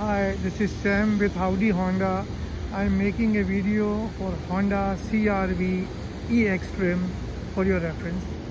Hi, this is Sam with Howdy Honda. I'm making a video for Honda CRV E-X Trim for your reference.